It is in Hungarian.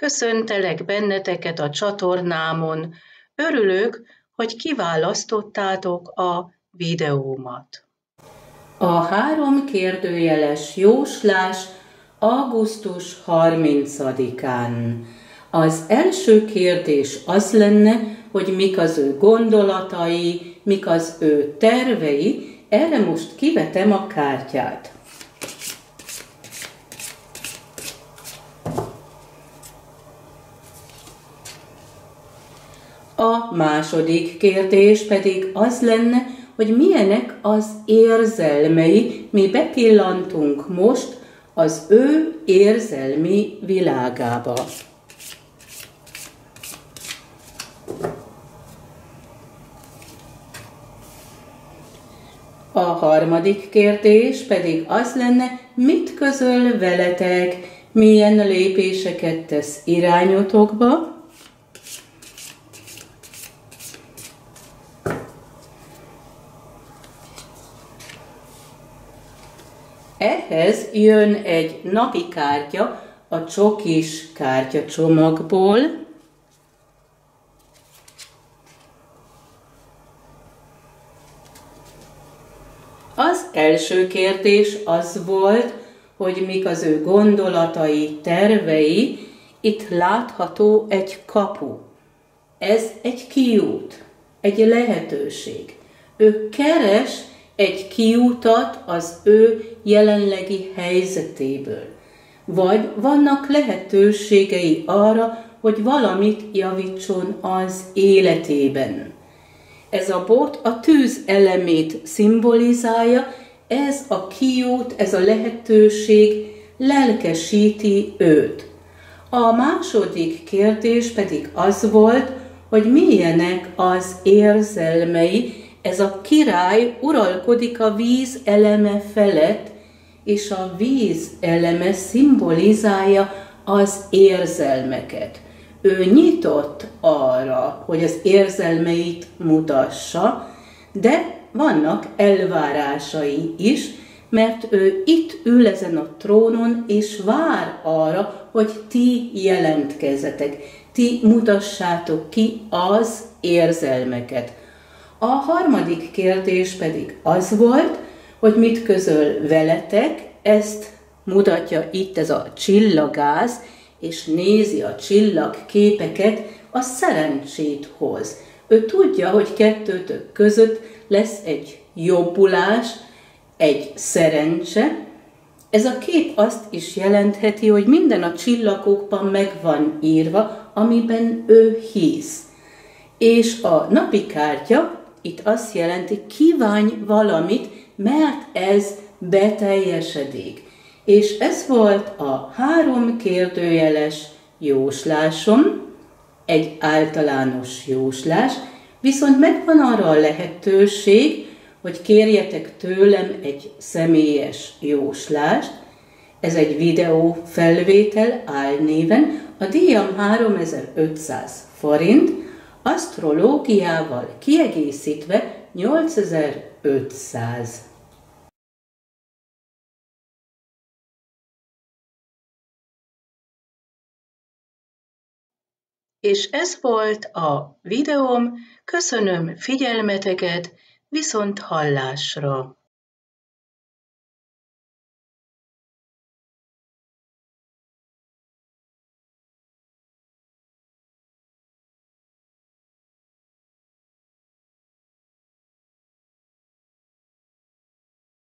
Köszöntelek benneteket a csatornámon. Örülök, hogy kiválasztottátok a videómat. A három kérdőjeles jóslás augusztus 30-án. Az első kérdés az lenne, hogy mik az ő gondolatai, mik az ő tervei, erre most kivetem a kártyát. A második kérdés pedig az lenne, hogy milyenek az érzelmei, mi bepillantunk most az ő érzelmi világába. A harmadik kérdés pedig az lenne, mit közöl veletek, milyen lépéseket tesz irányotokba, Ehhez jön egy napi kártya a csokis kártya csomagból. Az első kérdés az volt, hogy mik az ő gondolatai, tervei. Itt látható egy kapu. Ez egy kiút, egy lehetőség. Ő keres egy kiutat az ő jelenlegi helyzetéből. Vagy vannak lehetőségei arra, hogy valamit javítson az életében. Ez a bot a tűz elemét szimbolizálja, ez a kiút, ez a lehetőség lelkesíti őt. A második kérdés pedig az volt, hogy milyenek az érzelmei, ez a király uralkodik a víz eleme felett, és a víz eleme szimbolizálja az érzelmeket. Ő nyitott arra, hogy az érzelmeit mutassa, de vannak elvárásai is, mert ő itt ül ezen a trónon, és vár arra, hogy ti jelentkezetek, ti mutassátok ki az érzelmeket. A harmadik kérdés pedig az volt, hogy mit közöl veletek, ezt mutatja itt ez a csillagász, és nézi a csillag képeket, a szerencsét hoz. Ő tudja, hogy kettőtök között lesz egy jobbulás, egy szerencse. Ez a kép azt is jelentheti, hogy minden a csillagokban meg van írva, amiben ő hisz. És a napi kártya itt azt jelenti, kívánj valamit, mert ez beteljesedik. És ez volt a három kérdőjeles jóslásom, egy általános jóslás, viszont megvan arra a lehetőség, hogy kérjetek tőlem egy személyes jóslást. Ez egy videó felvétel álnéven, a díjam 3500 forint, asztrológiával kiegészítve 8500. És ez volt a videóm, köszönöm figyelmeteket, viszont hallásra!